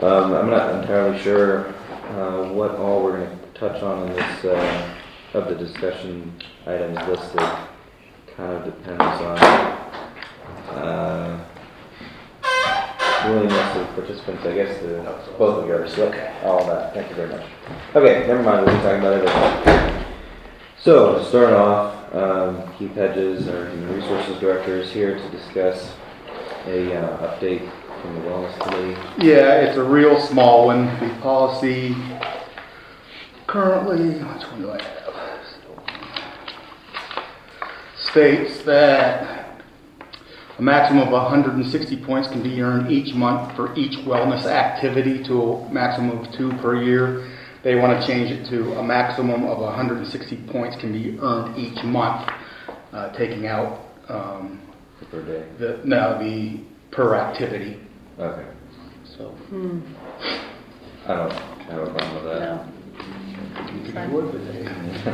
Um, I'm not entirely sure, uh, what all we're gonna touch on in this, uh, of the discussion items listed. Kind of depends on, uh, willingness of participants, I guess, the, both of you already slipped all that, thank you very much. Okay, never mind, we'll be talking about everything. So, to start off, um, Keith Hedges, our Human Resources Director, is here to discuss a, uh, update from the Wellness Committee. Yeah, it's a real small one. The policy currently, which one do I have? States that a maximum of 160 points can be earned each month for each wellness activity to a maximum of two per year. They want to change it to a maximum of 160 points can be earned each month, uh, taking out um, Per day. the, no, the per activity. Okay. So. Hmm. I don't have a problem with that. No.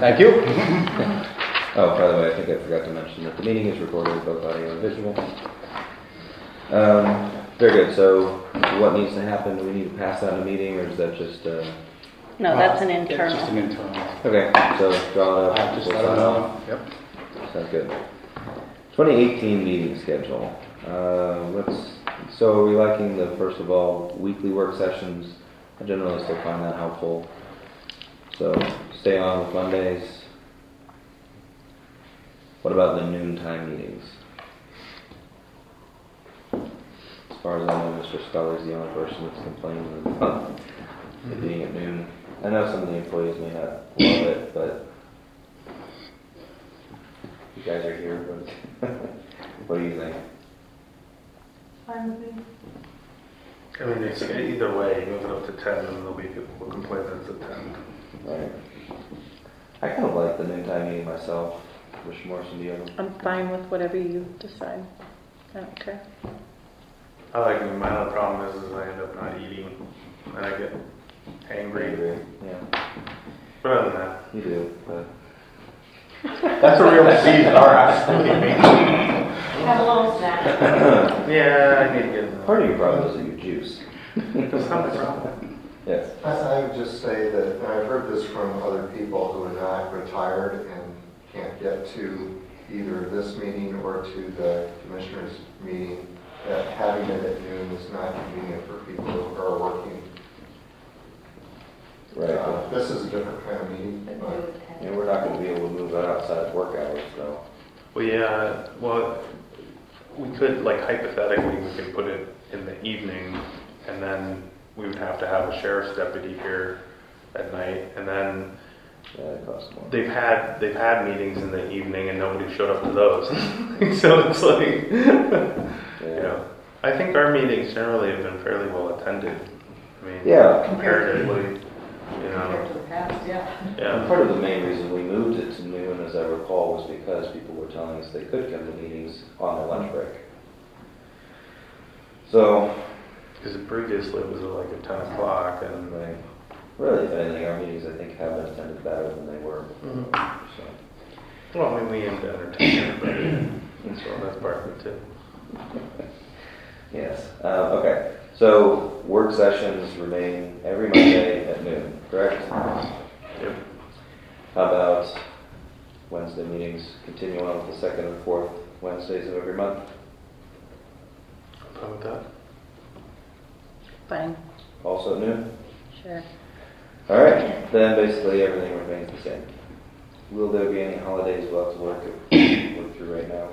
Thank you. Oh, by the way, I think I forgot to mention that the meeting is recorded both audio and visual. Um, very good, so what needs to happen? Do we need to pass out a meeting, or is that just, uh, No, that's an It's just an internal. internal. okay, so draw it I up. just we'll let them sign off. know. Yep. Sounds good. 2018 meeting schedule. Uh, let's, so are we liking the, first of all, weekly work sessions? I generally still find that helpful. So stay on with Mondays. What about the noontime meetings? As far as I know, Mr. Scully's the only person that's complaining about it being at noon. I know some of the employees may not love it, but you guys are here, but what do you think? Fine with me. I mean, it's, either way, move it up to ten, and there'll be people who complain that it's at ten. Right. I kind of like the noontime meeting myself. Mr. Morrison, do you have? I'm fine with whatever you decide. I don't care. I like, it. my other problem is, is I end up not eating, and I get angry, Yeah, but other than that, you do, but. That's a real disease in our house. Have a little snack. yeah, I need to get, Part of your problem is that you juice. that's not the problem. Yes. I I would just say that, and I've heard this from other people who are not retired and can't get to either this meeting or to the commissioners' meeting, that having it at noon is not convenient for people who are working. Right. Uh, This is a different kind of meeting, but Yeah, we're not gonna be able to move that outside of work hours, so. Well, yeah, well, we could, like hypothetically, we could put it in the evening, and then we would have to have a sheriff's deputy here at night, and then Yeah, it costs more. they've had, they've had meetings in the evening and nobody showed up to those. So it's like, you know, I think our meetings generally have been fairly well attended. I mean, Yeah. comparatively, you know, Compared to the past, yeah. And yeah. part of the main reason we moved it to noon, as I recall, was because people were telling us they could come to meetings on their lunch break. So, Because previously it was like at ten o'clock and, Right. Really, if anything, our meetings, I think, have been attended better than they were, so. well, I mean, we aim to entertain everybody, so that's part of it too. Yes, uh, okay. So, work sessions remain every Monday at noon, correct? Yep. How about Wednesday meetings, continue on with the second and fourth Wednesdays of every month? Fine with that? Fine, Also at noon? sure. All right, then basically everything remains the same. Will there be any holidays we'll have to work, work through right now?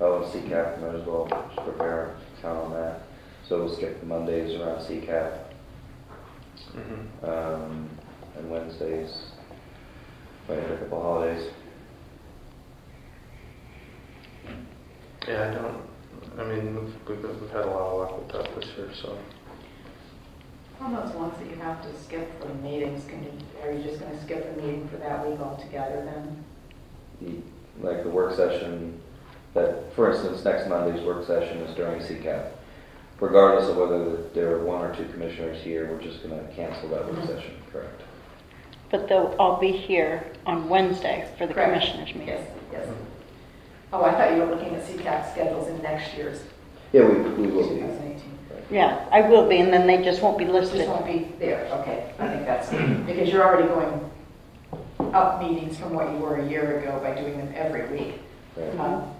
Oh, and CCAP, might as well just prepare, count on that. So we'll skip the Mondays around CCAP, Mm-hmm. um, and Wednesdays, wait, a couple holidays. Yeah, I don't, I mean, we've, we've, we've had a lot of luck with that this year, so. On those ones that you have to skip for the meetings, can you, are you just gonna skip the meeting for that week altogether then? Like the work session, that, for instance, next Monday's work session is during CCAP. Regardless of whether there are one or two commissioners here, we're just gonna cancel that work Mhm. session, correct? But they'll all be here on Wednesday for the Correct. commissioners meeting. Yes, yes. Oh, I thought you were looking at CCAP schedules in next year's Yeah, we, we will be. 2018. Yeah, I will be, and then they just won't be It listed. just won't be there, okay, I think that's, because you're already going up meetings from what you were a year ago by doing them every week. Right. Um,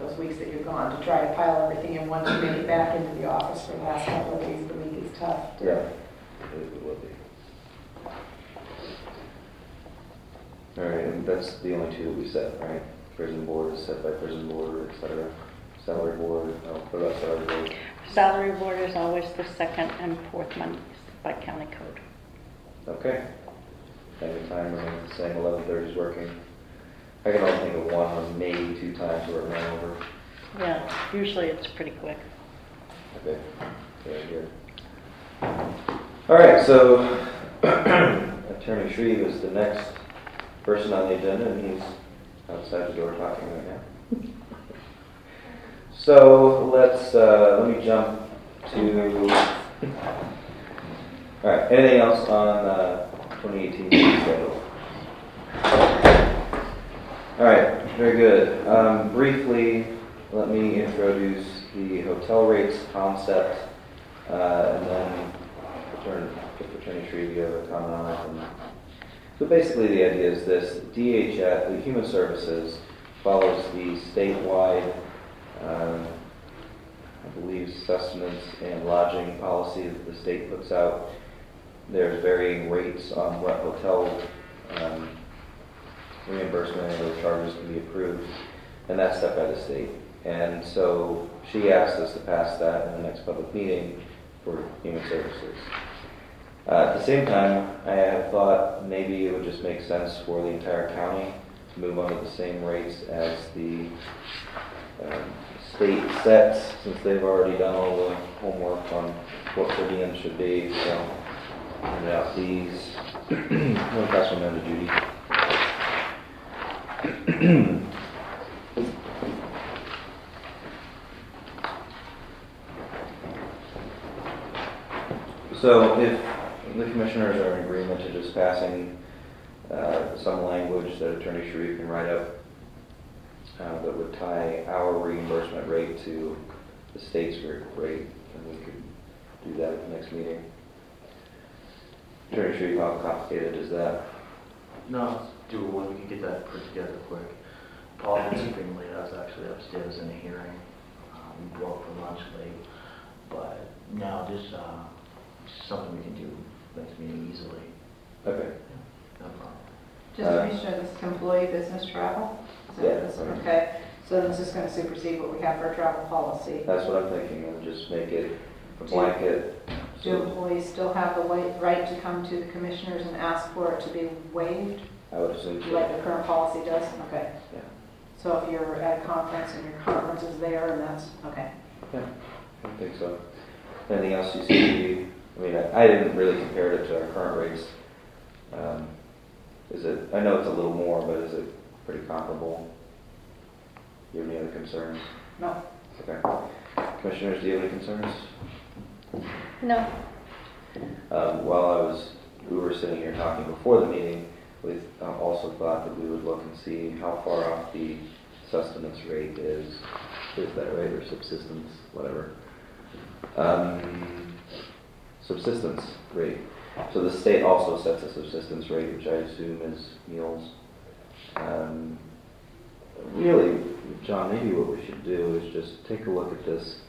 Those weeks that you're gone, to try to pile everything in one to make it back into the office for the last couple of days of the week is tough. Yeah, it will be. All right, and that's the only two that we set, right? Prison board is set by prison board, et cetera. Salary board, what about salary board? Salary board is always the second and fourth Mondays by county code. Okay. Anytime, remains the same, eleven thirty is working. I can only think of one or maybe two times where it ran over. Yeah, usually it's pretty quick. Okay, very good. All right, so Attorney Shreve is the next person on the agenda, and he's outside the door talking right now. So let's, uh, let me jump to, all right, anything else on, uh, 2018 schedule? All right, very good. Um, briefly, let me introduce the hotel rates concept, uh, and then turn, if Attorney Shreve, you have a comment on it. And- So basically, the idea is this, DHS, the Human Services, follows the statewide, um, I believe sustenance and lodging policy that the state puts out. There's varying rates on what hotel, um, reimbursement or charges can be approved, and that's set by the state. And so she asked us to pass that in the next public meeting for human services. Uh, At the same time, I have thought maybe it would just make sense for the entire county to move on to the same rates as the um, state sets, since they've already done all the homework on what per diem should be, so. Hand out these. I'm gonna pass one down to Judy. So if the commissioners are in agreement to just passing uh, some language that Attorney Shreve can write up uh, that would tie our reimbursement rate to the state's rate, and we could do that at the next meeting. Attorney Shreve, how complicated is that? No, it's doable, we can get that put together quick. Paul something late, I was actually upstairs in a hearing, um, we broke for lunch late, but now this, uh, something we can do next meeting easily, Okay. no problem. Just to uh, be sure, this is employee business travel? Is that Yeah. this- Okay, so this is gonna supersede what we have for our travel policy. That's what I'm thinking, and just make it a blanket. Do employees still have the wa- right to come to the commissioners and ask for it to be waived, I would assume so. like the current policy does? Okay. Yeah. So if you're at a conference and your conference is there and that's, okay. Yeah, I think so. Anything else you see? I mean, I I didn't really compare it to our current rates. Um, Is it, I know it's a little more, but is it pretty comparable? Do you have any other concerns? No, Okay. Commissioners, do you have any concerns? No, Um, While I was, we were sitting here talking before the meeting, we uh, also thought that we would look and see how far off the sustenance rate is. Is that right, or subsistence, whatever? Um, Subsistence rate. So the state also sets a subsistence rate, which I assume is meals. Um, Really, John, maybe what we should do is just take a look at this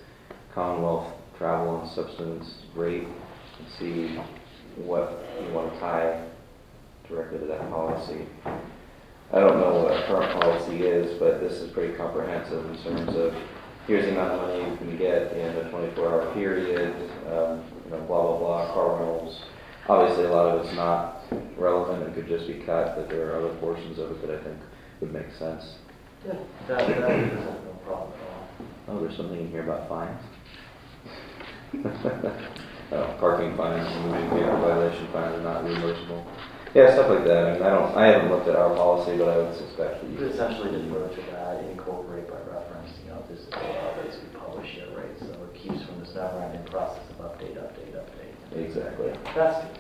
Commonwealth travel and subsistence rate and see what you want to tie directly to that policy. I don't know what current policy is, but this is pretty comprehensive in terms of, here's the amount of money you can get in a twenty-four hour period, um, you know, blah, blah, blah, car rentals. Obviously, a lot of it's not relevant, it could just be cut, but there are other portions of it that I think would make sense. Yeah, that, that is no problem at all. Oh, there's something in here about fines? Oh, parking fines, and moving vehicle violation fines are not reimbursable. Yeah, stuff like that, I mean, I don't, I haven't looked at our policy, but I would suspect that You you. essentially just merge that, incorporate by reference, you know, this is how basically publish your rates, so it keeps from this never-ending process of update, update, update. Exactly. That's good.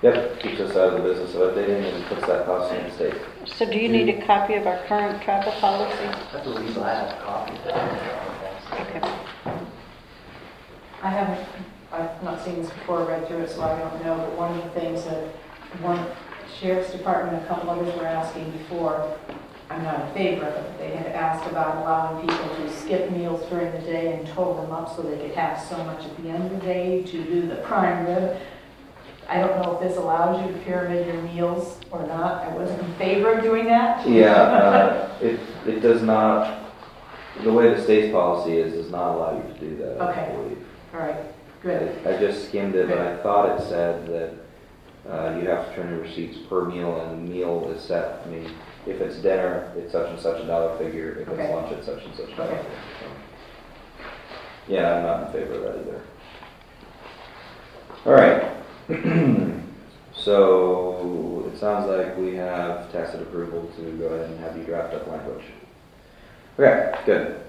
Yep, keeps us out of the business of updating and puts that cost in the state. so do you need a copy of our current travel policy? I believe I have a copy of that. Okay. I haven't, I've not seen this before, read through it, so I don't know, but one of the things that one sheriff's department, and a couple others were asking before, I'm not in favor of it, but they had asked about allowing people to skip meals during the day and total them up so they could have so much at the end of the day to do the prime rib. I don't know if this allows you to pyramid your meals or not, I wasn't in favor of doing that. Yeah, uh, it, it does not, the way the state's policy is, does not allow you to do that, I Okay. believe. All right, good. I I just skimmed it, but I thought it said that uh, you have to turn in receipts per meal, and meal is set, I mean, if it's dinner, it's such and such a dollar figure, if it's Okay. lunch, it's such and such a dollar Okay. figure. so. Yeah, I'm not in favor of that either. All right. So, it sounds like we have tacit approval to go ahead and have you draft up language. Okay, good.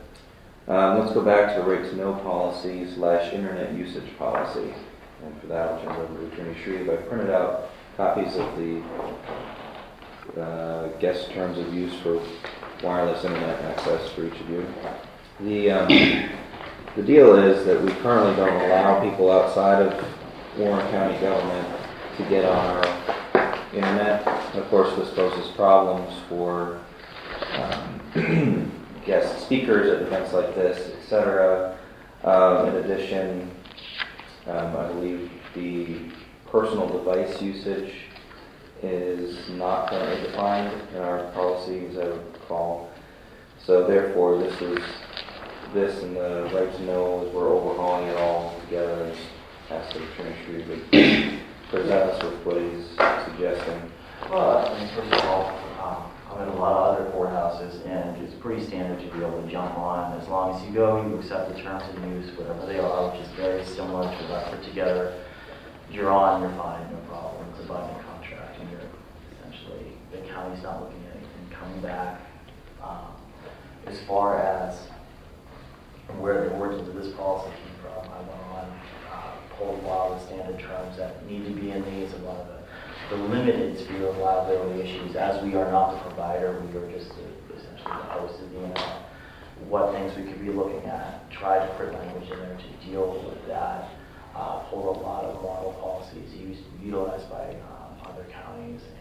Um, let's go back to to know policy slash internet usage policy. And for that, I'll turn it over to Attorney Shreve. I printed out copies of the, uh, guest terms of use for wireless internet access for each of you. The, um, the deal is that we currently don't allow people outside of Warren County government to get on our internet. Of course, this poses problems for, um, guest speakers at events like this, et cetera. Um, in addition, um, I believe the personal device usage is not currently defined in our policy, as I recall. So therefore, this is, this and the right to know, as we're overhauling it all together, and ask the Attorney to present us with what he's suggesting. Well, I mean, first of all, um, I'm in a lot of other courthouses, and it's pretty standard to be able to jump on. As long as you go, you accept the terms of use, whatever they are, which is very similar to what I put together. You're on, you're fine, no problem. It's a the county's not looking at anything coming back. Um, As far as where the origins of this policy came from, I went on, uh, pulled a lot of the standard terms that need to be in these, a lot of the the limited sphere of liability issues, as we are not the provider, we are just the- essentially the host of the internet. What things we could be looking at, try to put language in there to deal with that. Uh, pulled a lot of model policies used, utilized by, um, other counties and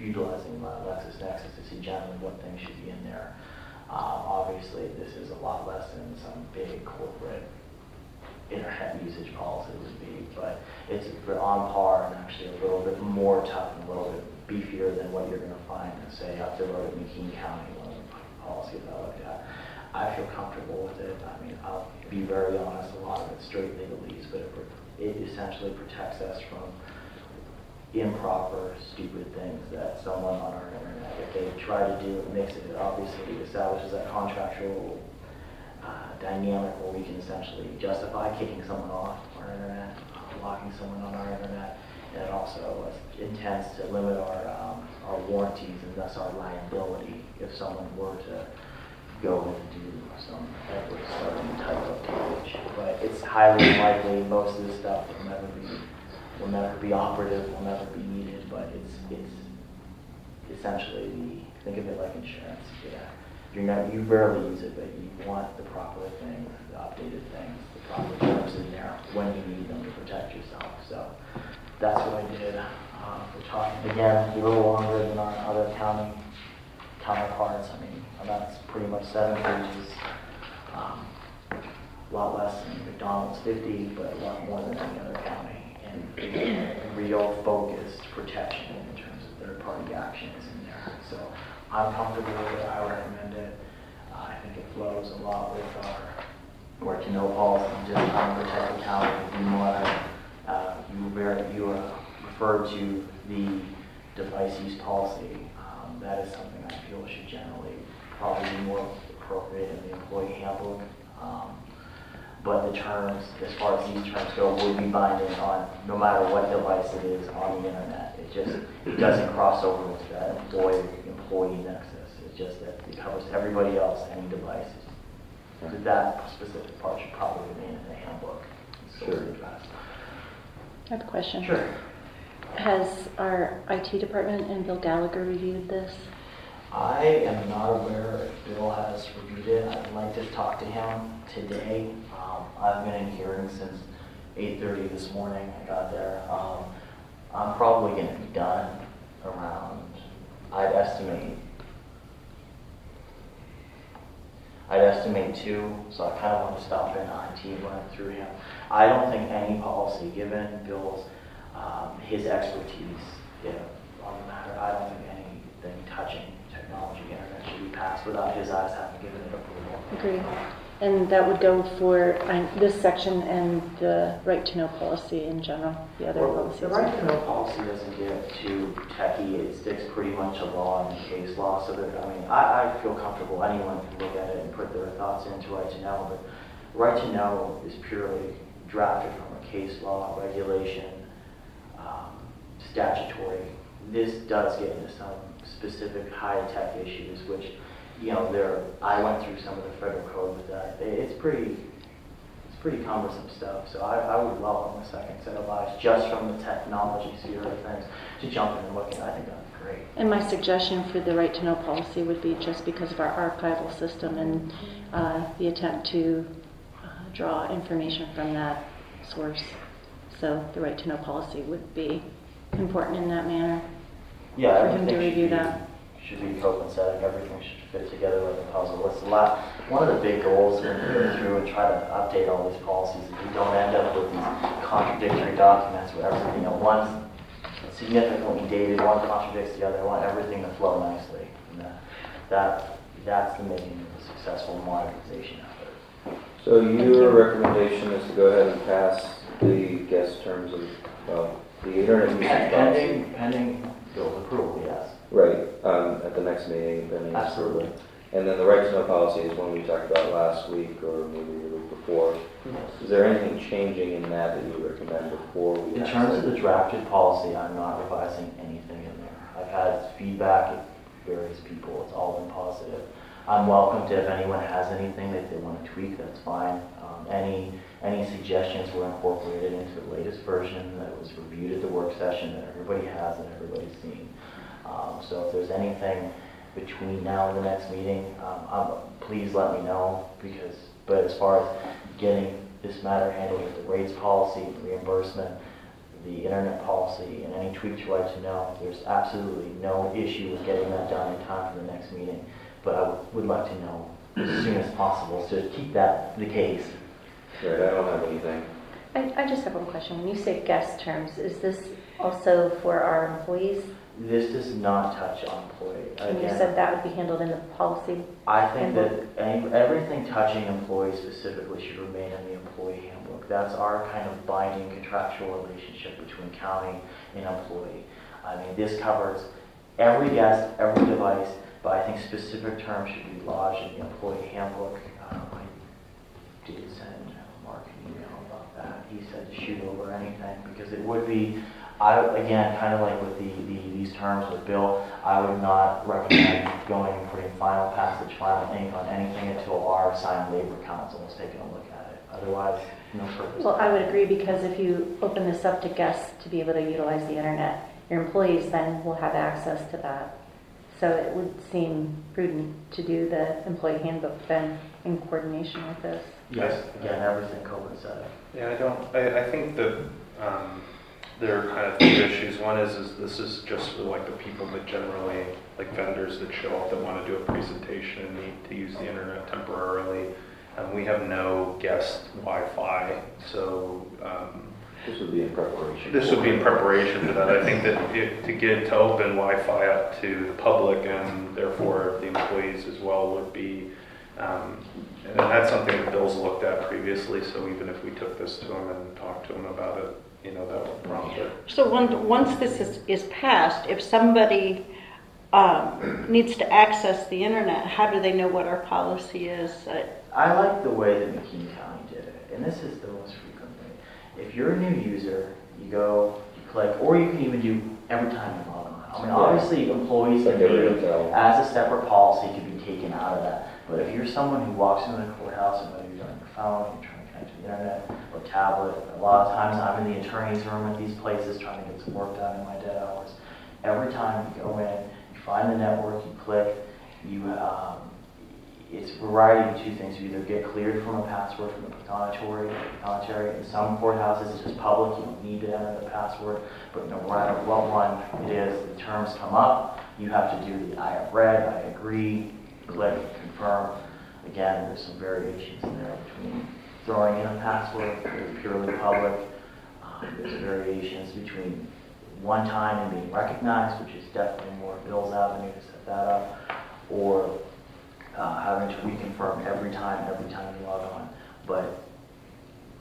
utilizing my LexisNexis to see generally what things should be in there. Um, obviously, this is a lot less than some big corporate internet usage policy would be, but it's on par and actually a little bit more tough and a little bit beefier than what you're gonna find, say, up the road in McKean County, one of the policies I looked at. I feel comfortable with it, I mean, I'll be very honest, a lot of it's straight legalese, but it, it essentially protects us from improper, stupid things that someone on our internet, if they try to do, it makes it, obviously establishes that contractual uh, dynamic where we can essentially justify kicking someone off our internet, uh, locking someone on our internet, and it also intends to limit our, um, our warranties and thus our liability if someone were to go and do some Edward Snowden type of damage. But it's highly unlikely, most of this stuff will never be, will never be operative, will never be needed, but it's, it's essentially the, think of it like insurance, yeah. You're not, you rarely use it, but you want the proper things, the updated things, the proper terms in there when you need them to protect yourself. So that's what I did. Uh, We're talking, again, a little longer than our other county counterparts. I mean, that's pretty much seven pages. Um, A lot less than McDonald's 50, but a lot more than any other county. And real focused protection in terms of third-party actions in there. So I'm comfortable with it, I recommend it. Uh, I think it flows a lot with our work to know policy, just trying to protect the county. You want uh, you very, you uh, referred to the device use policy. Um, That is something I feel should generally probably be more appropriate in the employee handbook. Um, But the terms, as far as these terms go, would be binding on, no matter what device it is on the internet. It just, it doesn't cross over with that employee, employee nexus. It's just that it covers everybody else, any devices. So that specific part should probably remain in the handbook. It's Sure. I have a question. Sure. Has our IT department and Bill Gallagher reviewed this? I am not aware if Bill has reviewed it. I'd like to talk to him today. Um, I've been in hearings since eight thirty this morning, I got there. Um, I'm probably gonna be done around, I'd estimate, I'd estimate two, so I kinda want to stop in IT, run through him. I don't think any policy, given Bill's, um, his expertise, on the matter, I don't think anything touching technology, internet should be passed without his eyes having given it approval. Agree. And that would go for um, this section and the right to know policy in general, the other Well, policies. The right to know policy doesn't get too techy, it sticks pretty much to law and case law, so that, I mean, I, I feel comfortable, anyone can look at it and put their thoughts into right to know, but right to know is purely drafted from a case law, regulation, um, statutory. This does get into some specific high-tech issues, which, you know, there, I went through some of the federal code with that. It- It's pretty, it's pretty cumbersome stuff, so I, I would welcome a second set of eyes, just from the technology sphere of things, to jump in and look at, I think that'd great. And my suggestion for the right to know policy would be just because of our archival system and uh, the attempt to uh, draw information from that source. So the right to know policy would be important in that manner. Yeah, For him to everything should be- that. Should be copacetic, everything should fit together like a puzzle. It's a lot, one of the big goals when we go through and try to update all these policies, is we don't end up with these contradictory documents where everything, you know, one's significantly dated, one contradicts the other, I want everything to flow nicely. And that- That, that's the making of a successful modernization effort. So your recommendation is to go ahead and pass the guest terms of, well, the internet usage policy? Pending, pending Bill's approval, yes. Right, um, at the next meeting, then Absolutely. And then the right to know policy is one we talked about last week or maybe the week before. Is there anything changing in that that you recommend before we? In terms of the drafted policy, I'm not revising anything in there. I've had feedback at various people, it's all been positive. I'm welcome to, if anyone has anything that they want to tweak, that's fine. Um, Any, any suggestions were incorporated into the latest version that was reviewed at the work session that everybody has and everybody's seen. Um, So if there's anything between now and the next meeting, um, um, please let me know, because, but as far as getting this matter handled with the rates policy, reimbursement, the internet policy, and any tweaks you'd like to know, there's absolutely no issue with getting that done in time for the next meeting. But I would- like to know as soon as possible, so to keep that the case. Right, I don't have anything. I, I just have one question. When you say guest terms, is this also for our employees? This does not touch on employee. And you Again, said that would be handled in the policy? I think that any- everything touching employees specifically should remain in the employee handbook. That's our kind of binding contractual relationship between county and employee. I mean, this covers every guest, every device, but I think specific terms should be lodged in the employee handbook. Um, I did send Mark an email about that. He said to shoot over anything, because it would be, I, again, kind of like with the, the, these terms with Bill, I would not recommend going and putting final passage, final ink on anything until our assigned labor counsel has taken a look at it. Otherwise, no purpose. Well, I would agree because if you open this up to guests to be able to utilize the internet, your employees then will have access to that. So it would seem prudent to do the employee handbook then in coordination with this. Yes, again, everything copacetic. Yeah, I don't, I, I think that, um, there are kind of two issues. One is, is this is just for like the people that generally, like vendors that show up that want to do a presentation and need to use the internet temporarily. And we have no guest Wi-Fi, so, um, This would be in preparation. this would be in preparation for that. I think that it- to get to open Wi-Fi up to the public and therefore the employees as well would be, um, and that's something that Bill's looked at previously, so even if we took this to him and talked to him about it, you know, that would prompt it. So when, once this is, is passed, if somebody um, needs to access the internet, how do they know what our policy is? Uh, I like the way that McKean County did it, and this is the most frequent way. If you're a new user, you go, you click, or you can even do every time you log on. I mean, obviously, employees Like can every be, as a separate policy, can be taken out of that. But if you're someone who walks into the courthouse, and whether you're on your phone, you're trying to connect to the internet, or tablet, a lot of times I'm in the attorney's room at these places trying to get some work done in my dead hours. Every time you go in, you find the network, you click, you, um, it's a variety of two things. You either get cleared from a password from the patonatory, patonatory. In some courthouses, it's just public. You don't need to enter the password. But no matter what one it is, the terms come up. You have to do the I have read, I agree, click, confirm. Again, there's some variations in there between throwing in a password, that's purely public. Um, There's variations between one time and being recognized, which is definitely more Bill's avenue to set that up, or uh, having to reconfirm every time, every time you log on. But,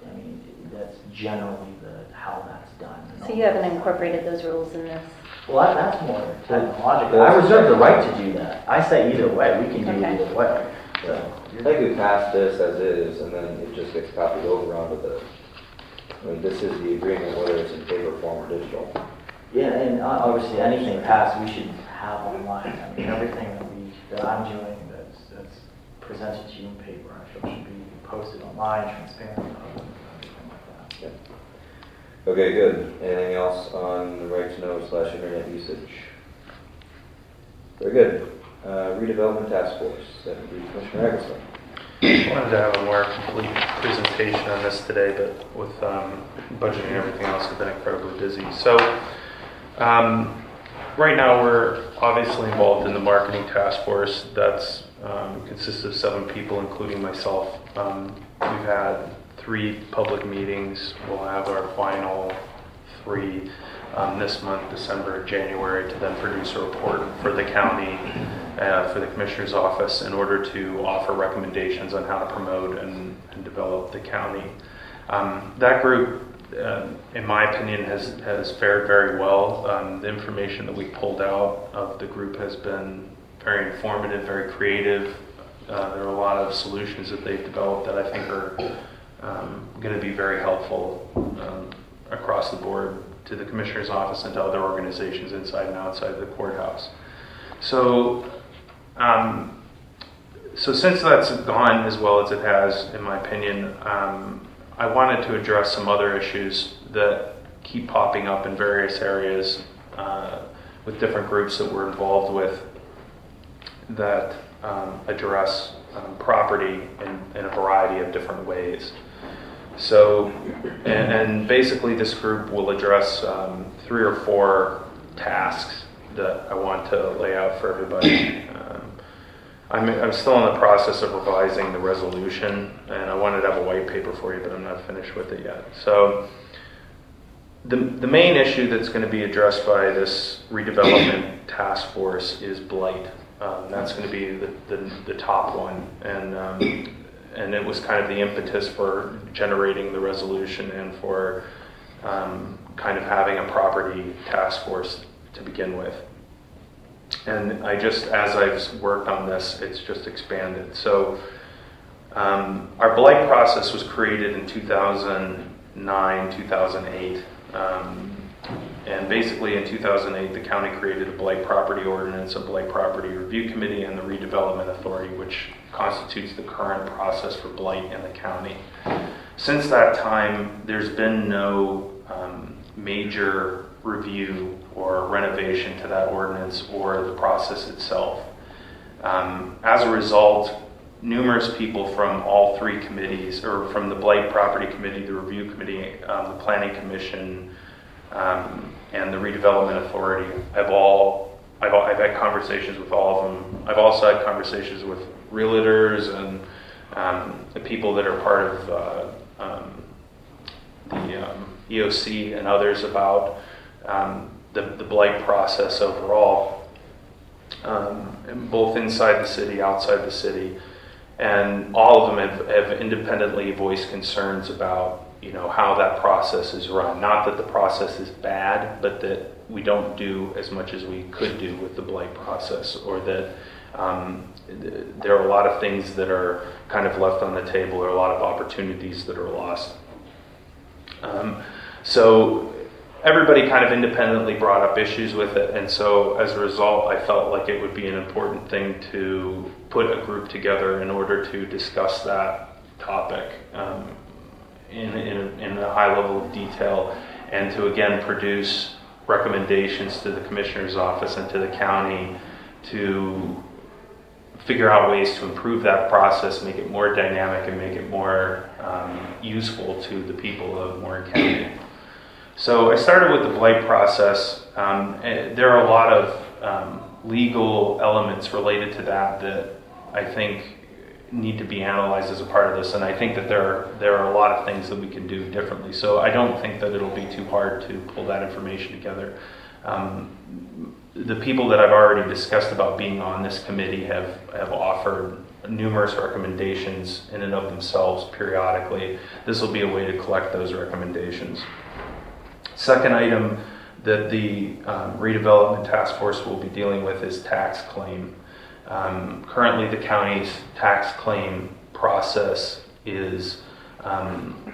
I mean, that's generally the, how that's done. So you haven't incorporated those rules in this? Well, that- that's more technological. I reserve the right to do that. I say either way, we can do Okay. either way. So, I think we pass this as is, and then it just gets copied over onto the, I mean, this is the agreement, whether it's in paper form or digital. Yeah, and uh, obviously, anything passed, we should have online. I mean, everything that we, that I'm doing that's, that's presented to you in paper, I feel should be posted online, transparent, public, everything like that. Okay, good. Anything else on the right to know slash internet usage? Very good. Uh, redevelopment task force, that would be Commissioner Eggleston. Wanted to have a more complete presentation on this today, but with um, budgeting and everything else, I've been incredibly busy. So, um, right now, we're obviously involved in the marketing task force. That's um, consists of seven people, including myself. Um, We've had three public meetings. We'll have our final three um, this month, December, January, to then produce a report for the county, uh, for the commissioner's office, in order to offer recommendations on how to promote and and develop the county. Um, That group, uh, in my opinion, has, has fared very well. Um, The information that we pulled out of the group has been very informative, very creative. Uh, There are a lot of solutions that they've developed that I think are going to be very helpful um, across the board to the commissioner's office and to other organizations inside and outside the courthouse. So, um, so since that's gone as well as it has, in my opinion, um, I wanted to address some other issues that keep popping up in various areas uh, with different groups that we're involved with that um, address um, property in, in a variety of different ways. So, and, and basically this group will address um, three or four tasks that I want to lay out for everybody. Um, I'm, I'm still in the process of revising the resolution, and I wanted to have a white paper for you, but I'm not finished with it yet. So, the, the main issue that's going to be addressed by this redevelopment task force is blight. Um, that's going to be the, the, the top one, and um, and it was kind of the impetus for generating the resolution and for um, kind of having a property task force to begin with. And I just, as I've worked on this, it's just expanded. So um, our blight process was created in 2009, 2008. Um, and basically in 2008, the county created a blight property ordinance, a blight property review committee, and the redevelopment authority, which constitutes the current process for blight in the county. Since that time, there's been no um, major review or renovation to that ordinance or the process itself. Um, as a result, numerous people from all three committees, or from the Blight Property Committee, the Review Committee, um, the Planning Commission, um, and the Redevelopment Authority, have all, I've, I've had conversations with all of them. I've also had conversations with realtors and um, the people that are part of uh, um, the um, EOC and others about um, the, the blight process overall, um, both inside the city, outside the city. And all of them have, have independently voiced concerns about, you know, how that process is run. Not that the process is bad, but that we don't do as much as we could do with the blight process, or that um, th- there are a lot of things that are kind of left on the table, or a lot of opportunities that are lost. Um, so everybody kind of independently brought up issues with it, and so as a result, I felt like it would be an important thing to put a group together in order to discuss that topic um, in, in, in a high level of detail, and to again produce recommendations to the commissioner's office and to the county to figure out ways to improve that process, make it more dynamic, and make it more um, useful to the people of Warren County. So I started with the blight process. Um, eh, there are a lot of um, legal elements related to that that I think need to be analyzed as a part of this, and I think that there are there are a lot of things that we can do differently. So I don't think that it'll be too hard to pull that information together. Um, the people that I've already discussed about being on this committee have have offered numerous recommendations in and of themselves periodically. This will be a way to collect those recommendations. Second item that the um, redevelopment task force will be dealing with is tax claim. Um, currently, the county's tax claim process is, um,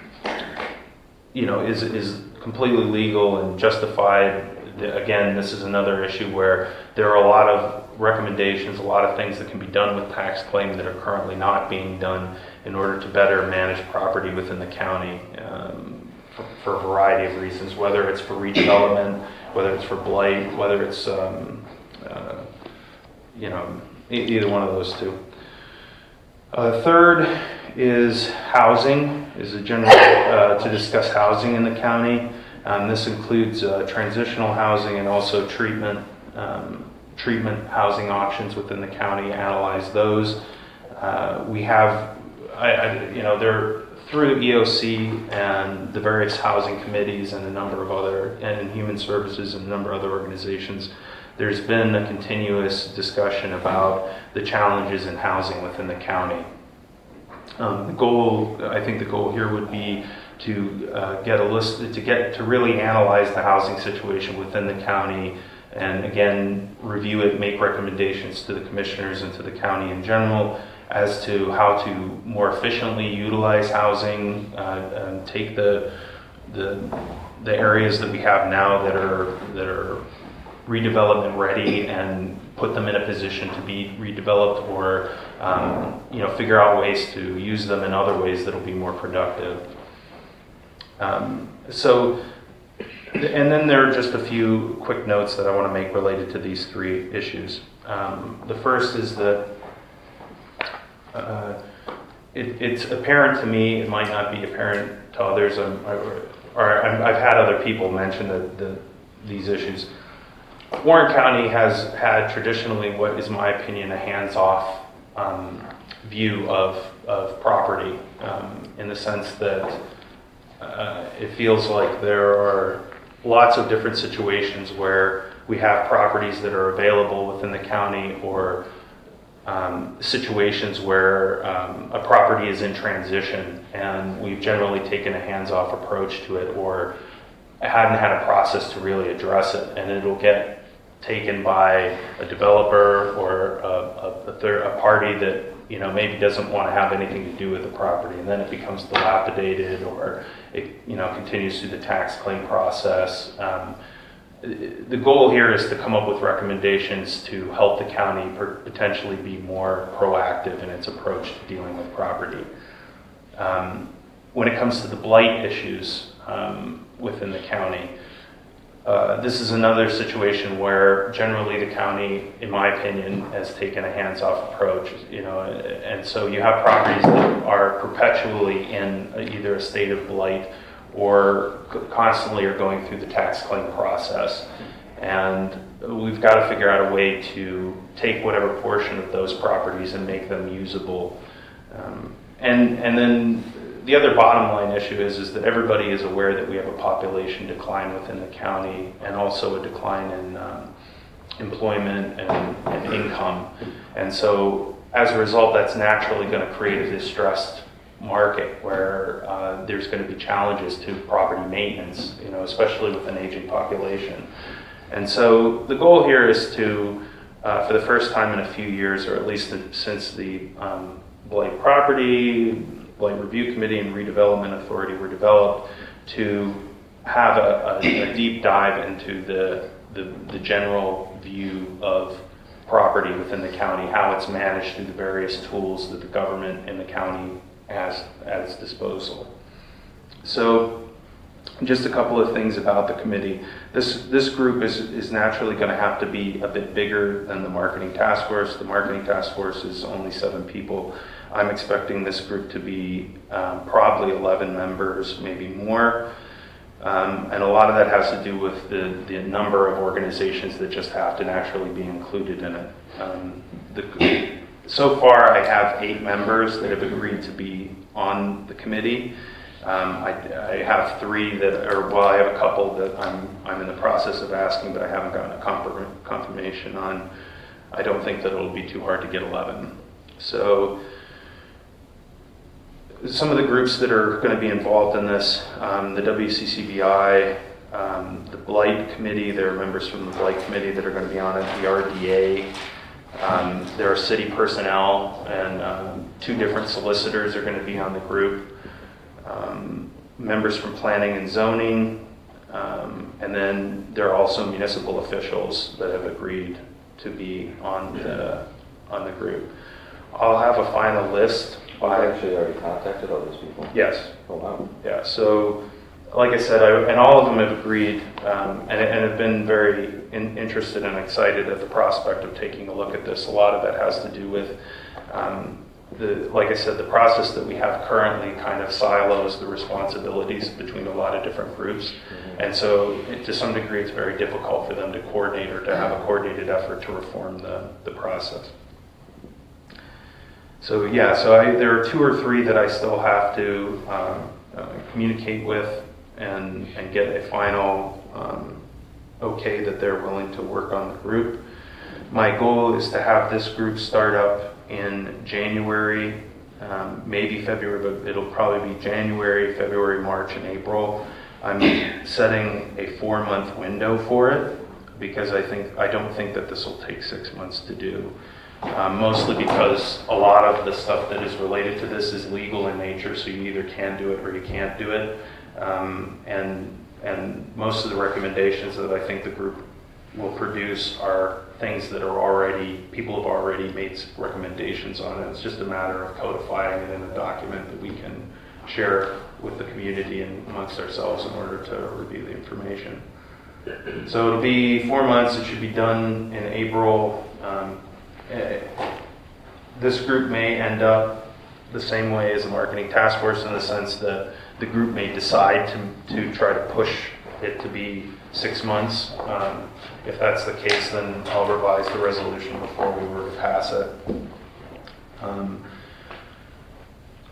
you know, is, is completely legal and justified. Again, this is another issue where there are a lot of recommendations, a lot of things that can be done with tax claim that are currently not being done in order to better manage property within the county um, for, for a variety of reasons, whether it's for redevelopment, whether it's for blight, whether it's, um, uh, you know, either one of those two. Uh, Third is housing, is a general, uh, to discuss housing in the county. Um, This includes uh, transitional housing and also treatment, um, treatment housing options within the county, analyze those. Uh, We have, I, I- you know, there, through EOC and the various housing committees and a number of other, and Human Services and a number of other organizations, there's been a continuous discussion about the challenges in housing within the county. Um, The goal, I think the goal here would be to uh, get a list, to get, to really analyze the housing situation within the county, and again, review it, make recommendations to the commissioners and to the county in general as to how to more efficiently utilize housing, uh, and take the, the, the areas that we have now that are, that are redevelopment ready and put them in a position to be redeveloped or, um, you know, figure out ways to use them in other ways that'll be more productive. Um, So, and then there are just a few quick notes that I want to make related to these three issues. Um, The first is that uh, it, it's apparent to me, it might not be apparent to others, um, or, or I'm- I've had other people mention that, the these issues. Warren County has had traditionally what is my opinion a hands-off um, view of, of property um, in the sense that uh, it feels like there are lots of different situations where we have properties that are available within the county or um, situations where um, a property is in transition and we've generally taken a hands-off approach to it or hadn't had a process to really address it. And it'll get taken by a developer or a, a, a third, a party that, you know, maybe doesn't want to have anything to do with the property, and then it becomes dilapidated, or it, you know, continues through the tax claim process. Um, The goal here is to come up with recommendations to help the county potentially be more proactive in its approach to dealing with property. Um, When it comes to the blight issues um, within the county, uh, This is another situation where generally the county, in my opinion, has taken a hands-off approach, you know, and so you have properties that are perpetually in either a state of blight or constantly are going through the tax claim process. And we've got to figure out a way to take whatever portion of those properties and make them usable. Um, And, and then the other bottom line issue is, is that everybody is aware that we have a population decline within the county and also a decline in um, employment and, and income. And so as a result, that's naturally going to create a distressed market where uh, there's going to be challenges to property maintenance, you know, especially with an aging population. And so the goal here is to, uh, for the first time in a few years, or at least since the um, Property, Blight Review Committee, and Redevelopment Authority were developed, to have a, a, a deep dive into the, the, the general view of property within the county, how it's managed through the various tools that the government and the county has at its disposal. So Just a couple of things about the committee. This, this group is, is naturally going to have to be a bit bigger than the marketing task force. The marketing task force is only seven people. I'm expecting this group to be um, probably 11 members, maybe more. Um, and a lot of that has to do with the, the number of organizations that just have to naturally be included in it. Um, the, so far, I have eight members that have agreed to be on the committee. Um, I, I have three that are, well, I have a couple that I'm, I'm in the process of asking, but I haven't gotten a confirm- confirmation on. I don't think that it'll be too hard to get 11. So, some of the groups that are going to be involved in this, um, the WCCBI, um, the Blight Committee, there are members from the Blight Committee that are going to be on it, the RDA. Um, there are city personnel and um, two different solicitors are going to be on the group. Um, members from planning and zoning, um, and then there are also municipal officials that have agreed to be on the on the group. I'll have a final list I've by actually already contacted all those people. yes, Oh, wow. yeah, so, like I said, I, and all of them have agreed, um, and, and have been very in, interested and excited at the prospect of taking a look at this. A lot of that has to do with, um, the, like I said, the process that we have currently kind of silos the responsibilities between a lot of different groups. And so, it, to some degree, it's very difficult for them to coordinate or to have a coordinated effort to reform the, the process. So yeah, so I, there are two or three that I still have to um, uh, communicate with and, and get a final um, okay that they're willing to work on the group. My goal is to have this group start up in January, um, maybe February, but it'll probably be January, February, March, and April. I'm setting a four-month window for it because I think I don't think that this will take six months to do um, mostly because a lot of the stuff that is related to this is legal in nature, so you either can do it or you can't do it. Um, and and most of the recommendations that I think the group will produce are things that are already people have already made recommendations on it. It's just a matter of codifying it in a document that we can share with the community and amongst ourselves in order to review the information. So it'll be four months. It should be done in April. Um, this group may end up the same way as the marketing task force in the sense that the group may decide to, to try to push it to be six months. Um, if that's the case, then I'll revise the resolution before we were to pass it. Um,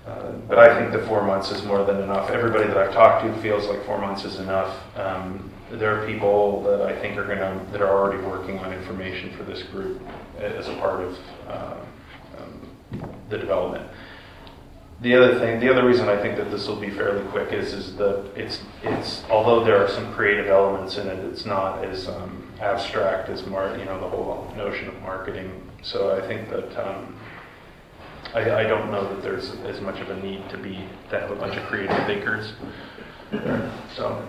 uh, But I think the four months is more than enough. Everybody that I've talked to feels like four months is enough. Um, There are people that I think are gonna, that are already working on information for this group as a part of uh, um, the development. The other thing, the other reason I think that this will be fairly quick is, is the, it's, it's, although there are some creative elements in it, it's not as um, abstract as mar, you know, the whole notion of marketing. So I think that, um, I, I don't know that there's as much of a need to be, to have a bunch of creative thinkers. So,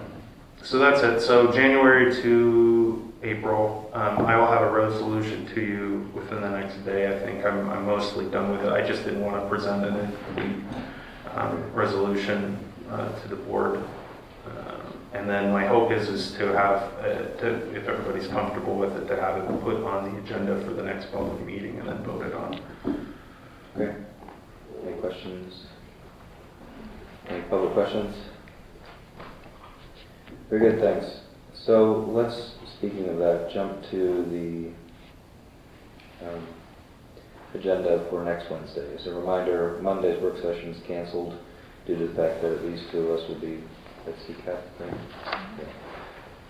so that's it. So January to April, um, I will have a resolution to you within the next day. I think I'm, I'm mostly done with it. I just didn't want to present an um, resolution, uh, to the board. Um, And then my hope is, is to have, uh, to, if everybody's comfortable with it, to have it put on the agenda for the next public meeting and then voted on. Okay. Any questions? Any public questions? Very good, thanks. So let's, speaking of that, jump to the um, agenda for next Wednesday. As a reminder, Monday's work session is canceled due to the fact that at least two of us will be at CCAP.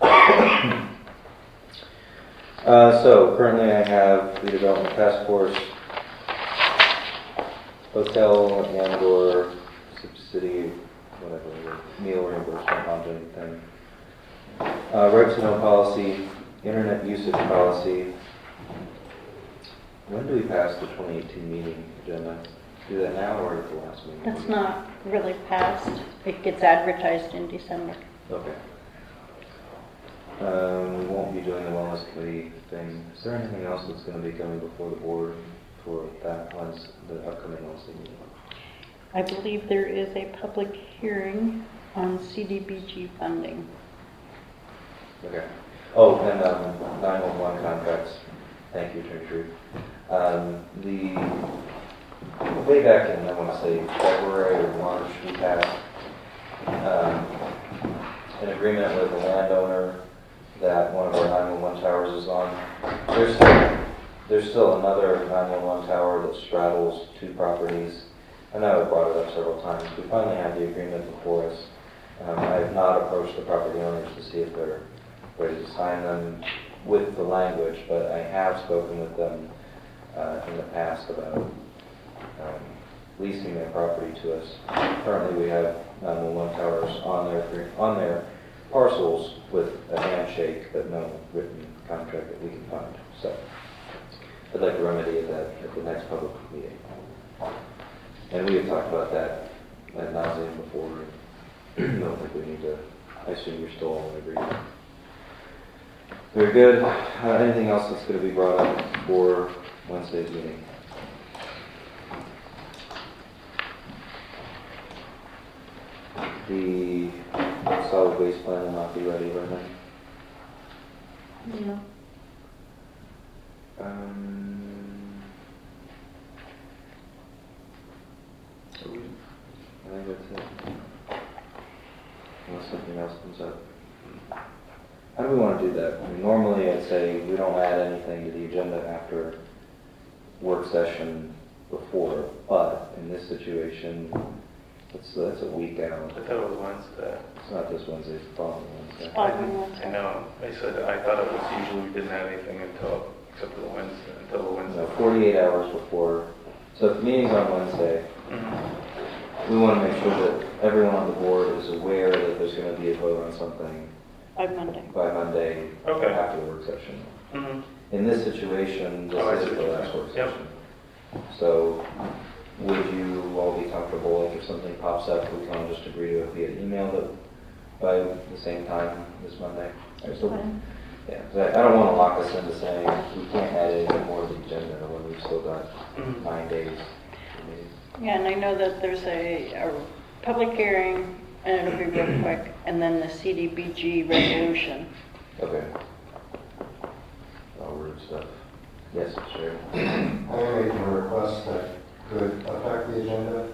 right? Uh, So currently I have the development task force hotel and or subsidy, whatever, meal reimbursement, lodging thing. Uh, right to know policy, internet usage policy. When do we pass the 2018 meeting agenda? Do that now or at the last meeting? That's not really passed. It gets advertised in December. Okay. Um, we won't be doing the wellness committee thing. Is there anything else that's gonna be coming before the board for that Wednesday, the upcoming Wednesday meeting? I believe there is a public hearing on CDBG funding. Okay. Oh, and, um, nine-one-one contracts. Thank you, Attorney Shreve. Um, the, way back in, I wanna say February or March, we passed, um, an agreement with the landowner that one of our nine-one-one towers is on. There's still, there's still another nine-one-one tower that straddles two properties. I know I brought it up several times. We finally have the agreement before us. Um, I have not approached the property owners to see if they're to sign them with the language, but I have spoken with them uh, in the past about um, leasing their property to us. Currently, we have 911 towers on their, on their parcels with a handshake, but no written contract that we can find. So I'd like to remedy that at the next public meeting. And we have talked about that ad nauseam before. I don't think we need to, I assume you're still all in agreement. Very good. Uh, Anything else that's going to be brought up for Wednesday's meeting? The solid waste plan will not be ready by then? No. Um, I think that's it. Unless something else comes up. How do we want to do that? I mean, Normally, I'd say we don't add anything to the agenda after work session before, but in this situation, it's, that's a week out. I thought it was Wednesday. It's not this Wednesday, it's the following Wednesday. Oh. I didn't- I know, I said, I thought it was usually we didn't have anything until, except for the Wednesday, until the No, Wednesday. 48 hours before, so if the meeting's on Wednesday, Mhm. we want to make sure that everyone on the board is aware that there's going to be a vote on something By Monday. by Monday Okay. after the work session. Mhm. In this situation, Oh, I this see is what the you're last work. Yep. session. So would you all be comfortable, like if something pops up, we can all just agree to it via email that by the same time this Monday? Or so- Fine. Yeah, 'cause I I don't want to lock us into saying we can't add anything more to the agenda when we've still got Mhm. nine days. Yeah, and I know that there's a, a public hearing, and it'll be real quick, and then the CDBG resolution. Okay. All rude stuff. Yes, sure. I'm making a request that could affect the agenda.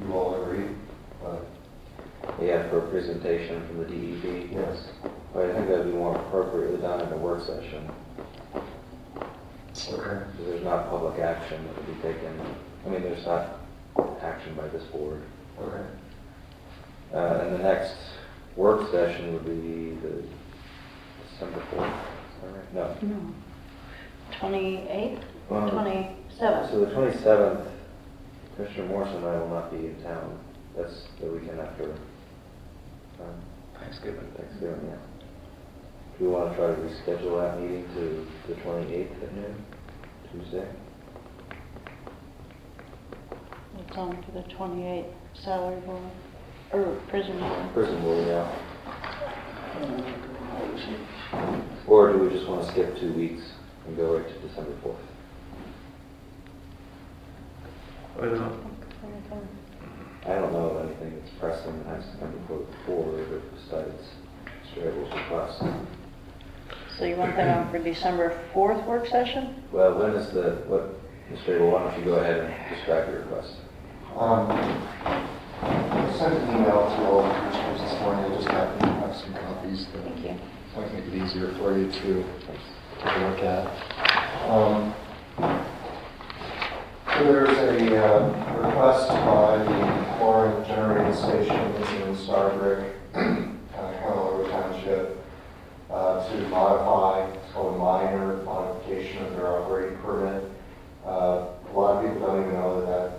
You all agree? But Yeah, for a presentation from the DEP. Yes. But I think that'd be more appropriately done in a work session, Okay. because there's not public action that would be taken. I mean, there's not action by this board. Okay. Uh, and the next work session would be the December fourth, is right? No. No. Twenty-eighth, Um, twenty-seventh. So the twenty-seventh, Commissioner Morrison and I will not be in town. That's the weekend after, um, Thanksgiving. Thanksgiving, yeah. Do we want to try to reschedule that meeting to the twenty-eighth at noon, Tuesday? It's on for the twenty-eighth salary board, or prison board. Prison board, yeah. Or do we just want to skip two weeks and go right to December fourth? I don't know. I don't know of anything that's pressing that has to come before the board besides Strable's request. So you want that on for December fourth work session? Well, when is the, what, Mr. Strable, why don't you go ahead and describe your request? Um, I sent an email to all the commissioners this morning, I just happened to have some copies that Thank you. might make it easier for you to take a look at. Um, So there's a uh, request by the Warren Generating Station in Starbrick, uh, Conewango Township, uh, to modify, it's called a minor modification of their operating permit. Uh, A lot of people don't even know that that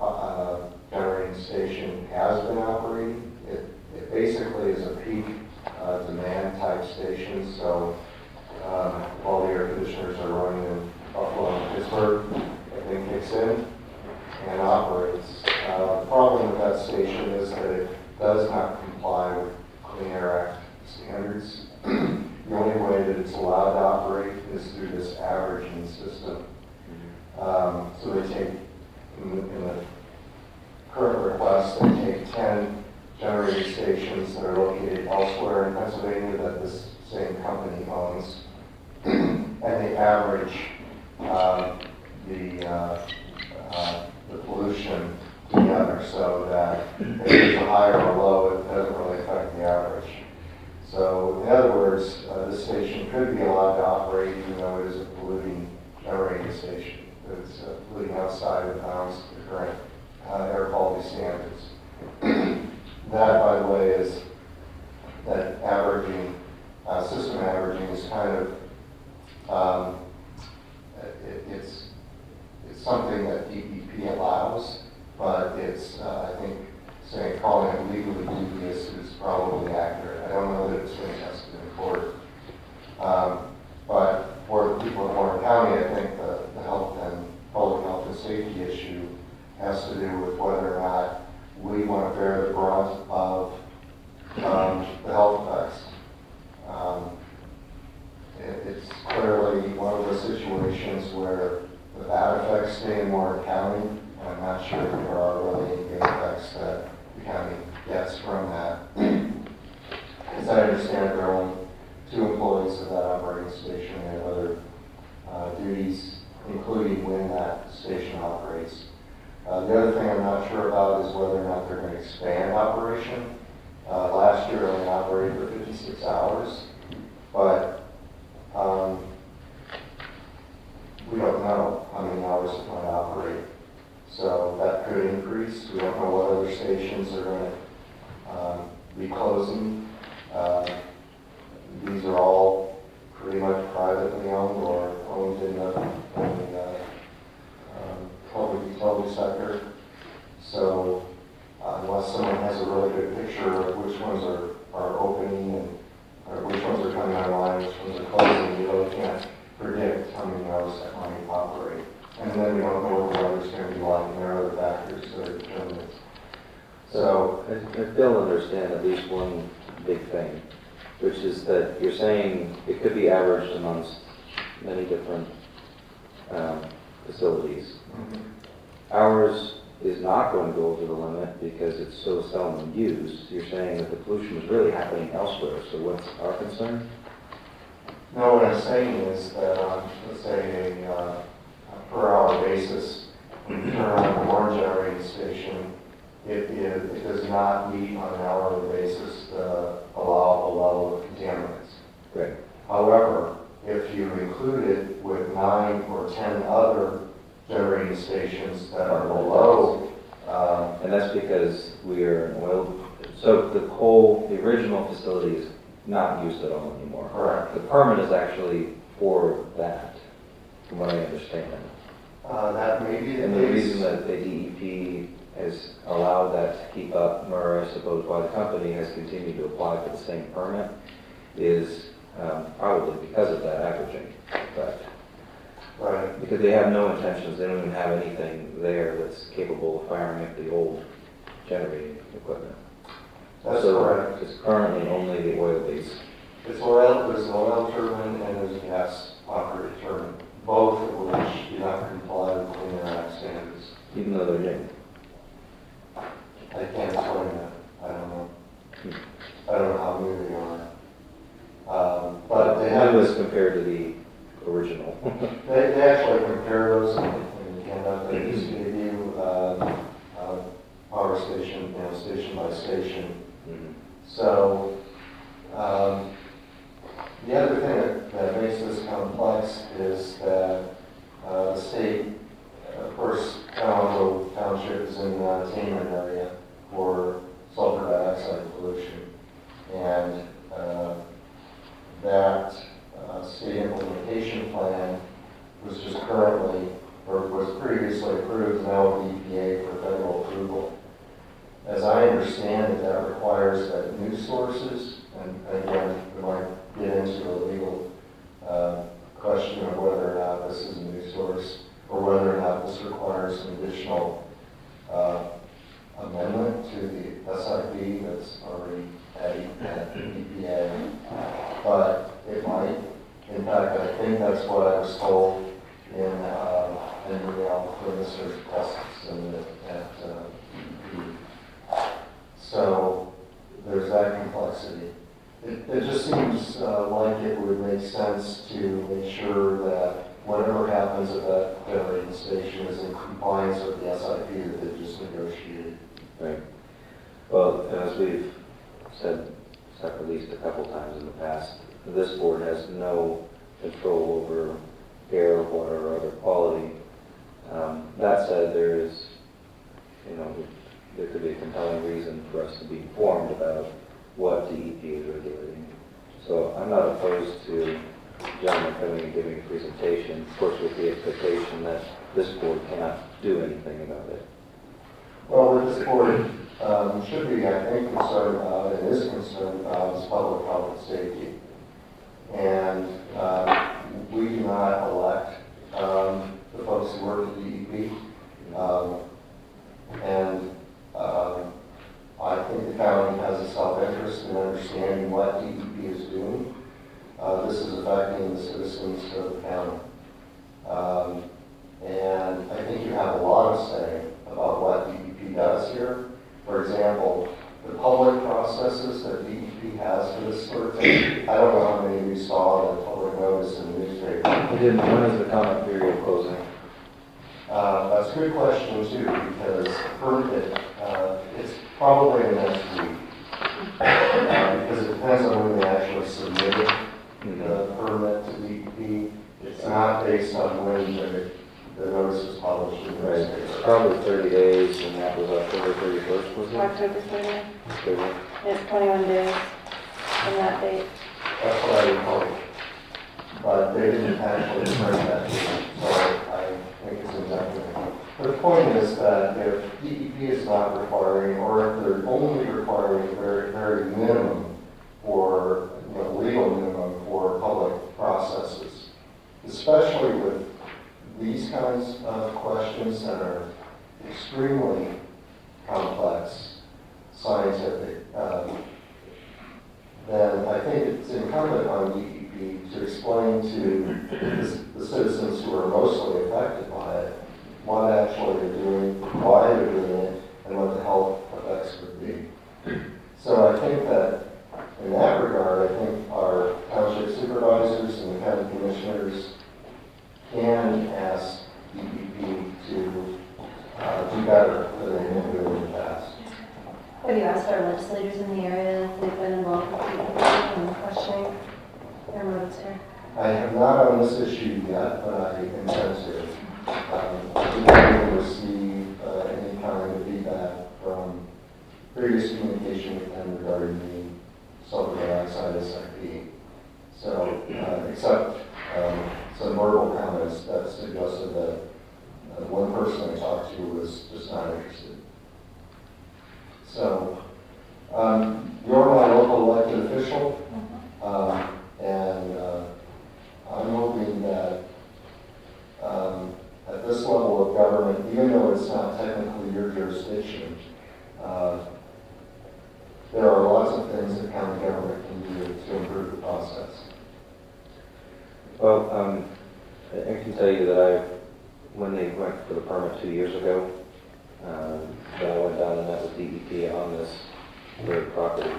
uh, uh, generating station has been operating. It it basically is a peak uh, demand type station, so um, all the air conditioners are running in Buffalo and Pittsburgh. Everything kicks in and operates. Uh, The problem with that station is that it does not comply with Clean Air Act standards. The only way that it's allowed to operate is through this averaging system. Uh, just concern? No, what I'm saying is that on, let's say, a, uh, a per hour basis, we turn on the large generating station, it, it, it, does not meet on an hourly basis the allowable level of contaminants. Right. However, if you include it with nine or ten other generating stations that are below. Um, and that's because we are an oil. So the coal, the original facilities not used at all anymore. Correct. The permit is actually for that, from what I understand. Uh, that may be the And the reason that the DEP has allowed that to keep up, or I suppose why the company has continued to apply for the same permit, is um, probably because of that averaging effect. Right. Because they have no intentions, they don't even have anything there that's capable of firing up the old generating equipment. That's so correct. It's currently only the oil lease. It's oil, there's an oil turbine for us to be informed about what DEP is regulating. So I'm not opposed to gentlemen coming and giving a presentation, of course with the expectation that this board cannot do anything about it. Well, what this board um, should be, I think, concerned about and is concerned about is public health and safety. And uh, we do not elect um, the folks who work at DEP. Um, And um, I think the county has a self-interest in understanding what DEP is doing. Uh, This is affecting the citizens of the county. Um, And I think you have a lot of say about what DEP does here. For example, the public processes that DEP has for this sort of thing. I don't know how many of you saw the public notice in the newspaper. I didn't, when is the comment period closing? Uh, That's a good question too, because permit, uh, it's probably the next week. Uh, Because it depends on when they actually submitted the permit to DEP. It's not based on when the, the notice was published in the Right, it's newspaper. probably thirty days, and that was October thirty-first, was it? October 30th, October. it's 21 days from that date. That's what I recall. But they didn't actually print that, so I think it's indefinite. But the point is that if DEP is not requiring, or if they're only requiring very, very minimum for, you know, legal minimum for public processes, especially with these kinds of that are extremely complex, scientific, um, then I think it's incumbent on DEP to explain to the- the citizens who are mostly affected by it what actually they're doing, why they're doing it, and what the health effects would be. So I think that, in that regard, I think our township supervisors and the county commissioners can ask DEP to uh, do better than been doing in the past. Have you asked our legislators in the area if they've been involved with DEP and questioning their motives here? I have not on this issue yet, but I intend to. Um, I didn't receive uh, any kind of feedback from previous communication with them regarding the sulfur dioxide SIP. So, uh, except um, some verbal comments that suggested that uh, one person I talked to was just not interested. So, um, you're my local elected official, um, and uh, I'm hoping that um, at this level of government, even though it's not technically your jurisdiction, uh, there are lots of things that county government can do to improve the process. Well, um, I I can tell you that I, when they went for the permit two years ago, um, that I went down and met with DEP on this very property.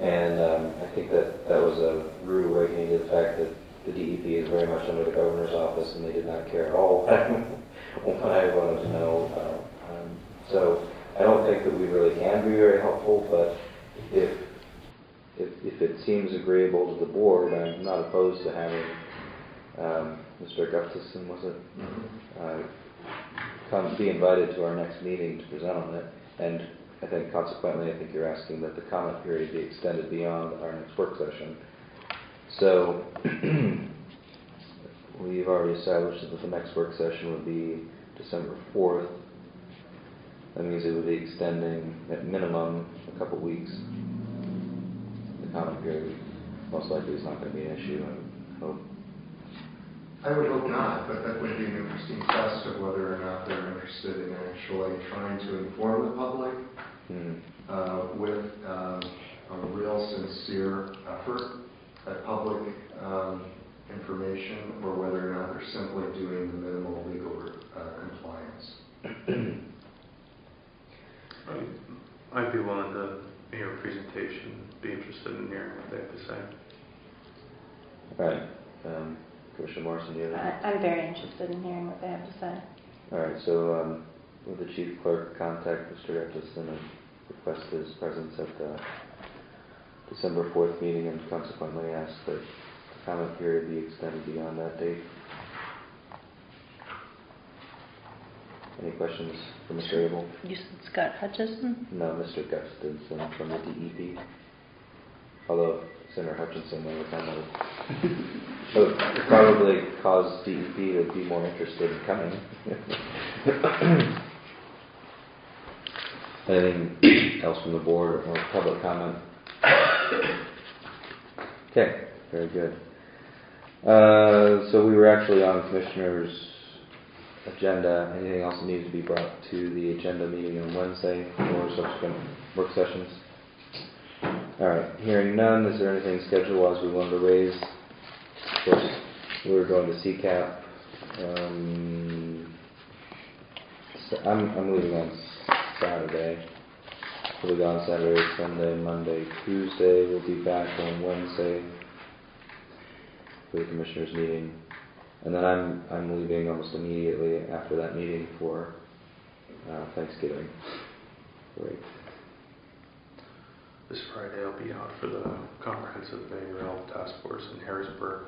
And, um, I think that that was a rude awakening to the fact that the DEP is very much under the governor's office and they did not care at all what I wanted to know about. Um, So I don't think that we really can be very helpful, but if if, if it seems agreeable to the board, I'm not opposed to having, um, Mr. Gustafson, was it? Uh, come, be invited to our next meeting to present on it. And I think consequently, I think you're asking that the comment period be extended beyond our next work session. So, we've already established that the next work session would be December fourth. That means it would be extending at minimum a couple weeks the comment period most likely is not going to be an issue, I hope. I would hope not, but that would be an interesting test of whether or not they're interested in actually trying to inform the public Hmm. uh, with um, a real sincere effort at public um, information, or whether or not they're simply doing the minimal legal uh, compliance. I'd be willing to hear your presentation, be interested in hearing what they have to say. All right, um, Commissioner Morrison, do you have? any- I- I'm very interested in hearing what they have to say. All right, so, um, will the chief clerk contact Mr. Etchison and request his presence at the December fourth meeting and consequently ask that the comment period be extended beyond that date? Any questions for Mr. Abel? You said Scott Hutchinson? No, Mr. Gustafson from the DEP. Although Senator Hutchinson have commented. So it probably cause DEP to be more interested in coming. Anything else from the board or public comment? Okay, very good. Uh, so we were actually on Commissioner's agenda. Anything else that needs to be brought to the agenda meeting on Wednesday or subsequent work sessions? All right, hearing none, is there anything schedule-wise we wanted to raise? Of course, we were going to CCAP. Um, so I'm, I'm leaving on Saturday. We'll be gone Saturday, Sunday, Monday, Tuesday. We'll be back on Wednesday for the commissioners' meeting. And then I'm, I'm leaving almost immediately after that meeting for uh, Thanksgiving break. This Friday I'll be out for the comprehensive behavioral task force in Harrisburg.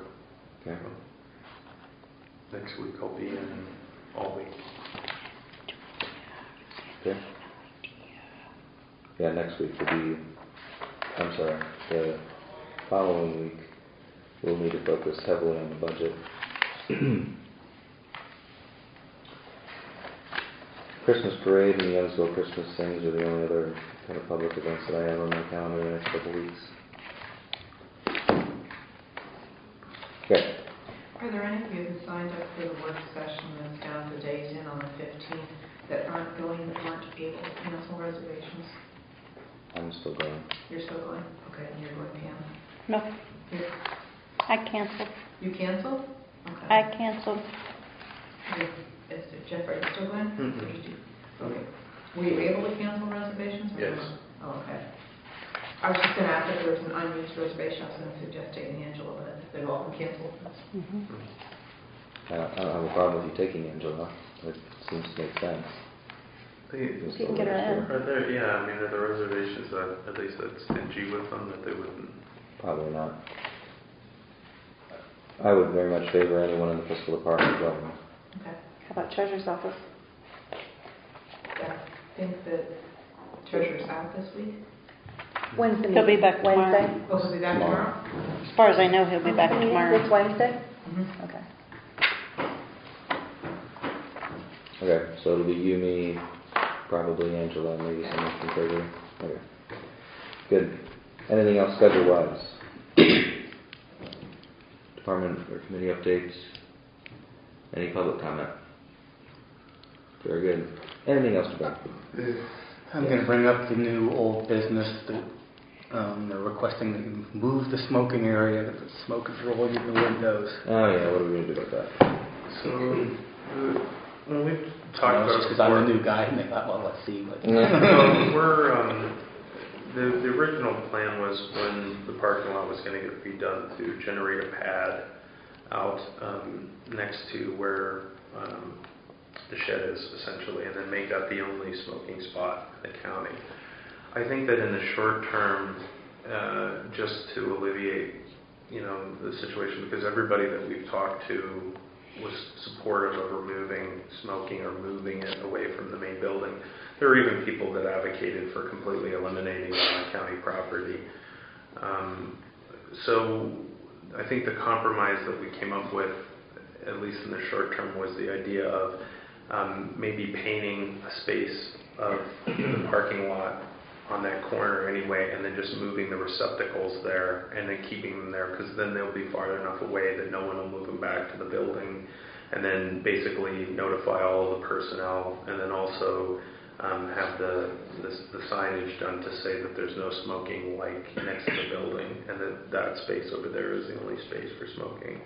Okay. Next week I'll be in all week. Okay. Yeah, next week will be, I'm sorry, the following week, we'll need to focus heavily on the budget. Christmas parade and the Youngsville Christmas things are the only other kind of public events that I have on my calendar in the next couple weeks. Okay, Are there any of you who signed up for the work session that's down to days in on the 15th that aren't going, that aren't able to cancel reservations? I'm still going. You're still going? Okay, and you're going, Pam? No, You're- I canceled. You canceled? Okay. I canceled. Is is Jeff, are you still going? Mhm. Okay. Were you able to cancel reservations? or Yes. not? Oh, okay. I was just gonna ask if there was an unused reservation, I was gonna suggest taking Angela, but if they've all been canceled, that's Mhm. Uh, I don't have a problem with you taking Angela. It seems to make sense. They- Just You can get her in. Are there, yeah, I mean, are there reservations that, at least that stingy with them, that they wouldn't? Probably not. I would very much favor anyone in the fiscal department going. Okay. How about treasurer's office? I think that treasurer's out this week. When's the He'll be back tomorrow. Wednesday? Oh, he'll be back tomorrow? As far as I know, he'll be back This tomorrow. Wednesday? Mhm. Okay. Okay, so it'll be you, me, probably Angela, maybe someone from Treasury. Okay. Good. Anything else schedule-wise? Department or committee updates? Any public comment? Very good. Anything else to bring? I'm gonna bring up the new old business that, um, they're requesting that you move the smoking area, that the smoke is rolling in the windows. Oh, yeah, what are we gonna do about that? So, uh, when we talked You know, about Just it because I'm a new guy, and they thought, well, let's see, but. Well, we're, um, the, the original plan was when the parking lot was gonna get redone to generate a pad out, um, next to where, um, the shed is essentially, and then make that the only smoking spot in the county. I think that in the short term, uh, just to alleviate, you know, the situation, because everybody that we've talked to was supportive of removing smoking or moving it away from the main building. There were even people that advocated for completely eliminating it on county property. Um, So I think the compromise that we came up with, at least in the short term, was the idea of um, maybe painting a space of the parking lot on that corner anyway, and then just moving the receptacles there, and then keeping them there, because then they'll be far enough away that no one will move them back to the building, and then basically notify all the personnel, and then also um, have the, the the signage done to say that there's no smoking like next to the building, and that that space over there is the only space for smoking.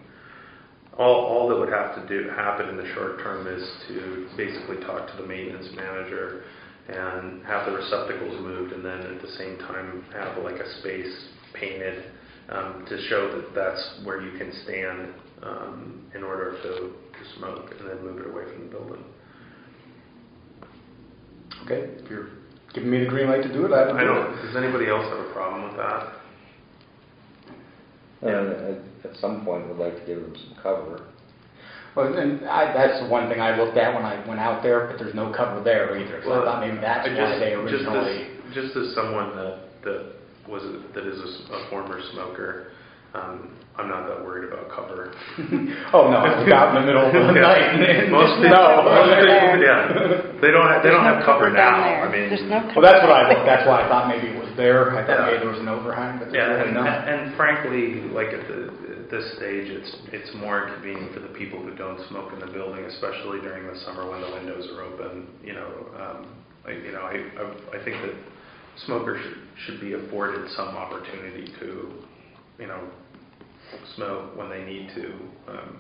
All, all that would have to do, happen in the short term is to basically talk to the maintenance manager and have the receptacles moved, and then at the same time have like a space painted um, to show that that's where you can stand um, in order to, to smoke, and then move it away from the building. Okay, if you're giving me the green light to do it, I will I do don't. it. Does anybody else have a problem with that? And at, at some point, we'd like to give them some cover. Well, and I, that's the one thing I looked at when I went out there, but there's no cover there either. So I thought maybe that's I why just- they just as- originally. Just as someone that, that was, a- that is a s- a former smoker, um, I'm not that worried about cover. oh no, I was out in the middle of the Yeah. night. and- Most no. most people, yeah, they don't, have- they don't no have cover down now, there. I mean. There's no Well, that's what I looked. That's why I thought maybe it was there. I thought Yeah. maybe there was an overhang, but Yeah, really and, not. and frankly, like at the, at this stage, it's, it's more convenient for the people who don't smoke in the building, especially during the summer when the windows are open, you know, um, like, you know, I, I, I think that smokers should, should be afforded some opportunity to, you know, smoke when they need to, um,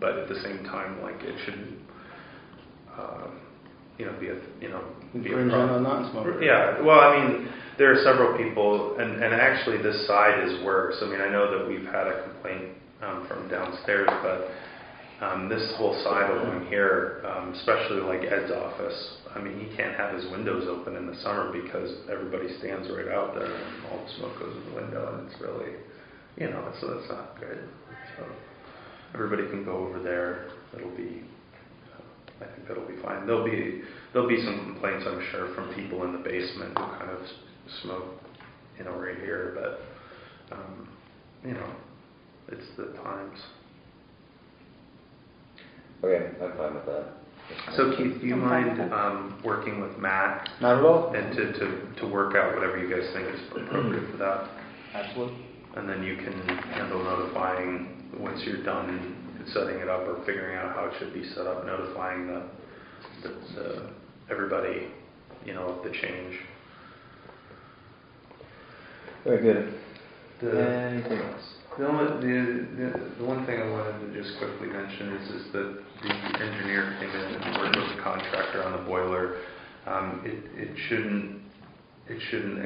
but at the same time, like, it shouldn't, uh, you know, be a, you know, be a problem. non-smoker. Yeah, well, I mean, there are several people, and, and actually this side is worse. I mean, I know that we've had a complaint um, from downstairs, but um, this whole side along here, um, especially like Ed's office, I mean, he can't have his windows open in the summer because everybody stands right out there and all the smoke goes in the window, and it's really, you know, so that's not good. So everybody can go over there. It'll be, I think that'll be fine. There'll be there'll be some complaints, I'm sure, from people in the basement who kind of smoke, you know, right here. But um, you know, it's the times. Okay, I'm fine with that. So Keith, do you I'm mind um, working with Matt Not at all. and to, to, to work out whatever you guys think is appropriate for that? Absolutely. And then you can handle notifying, once you're done setting it up or figuring out how it should be set up, notifying the, the, the, everybody, you know, of the change. Very good. The, Anything else? the, only, the, the, the one thing I wanted to just quickly mention is, is that the engineer came in and worked with the contractor on the boiler. Um, it, it shouldn't, it shouldn't,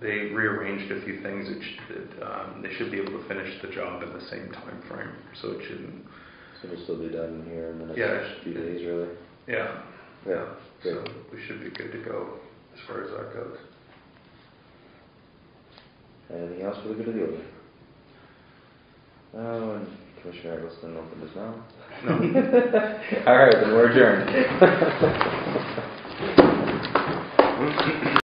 they rearranged a few things, it should, that, um, they should be able to finish the job in the same time frame. so it shouldn't, So we'll still be done here in the next it few days, really? yeah, Yeah, so we should be good to go as far as that goes. Anything else for the good of the order? Oh, and Commissioner Eggleston opened his mouth. No. All right, then we're adjourned.